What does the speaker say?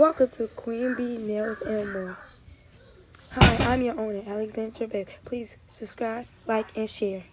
Welcome to Queen Bee Nails and More. Hi, I'm your owner, Alexandra Beck. Please subscribe, like, and share.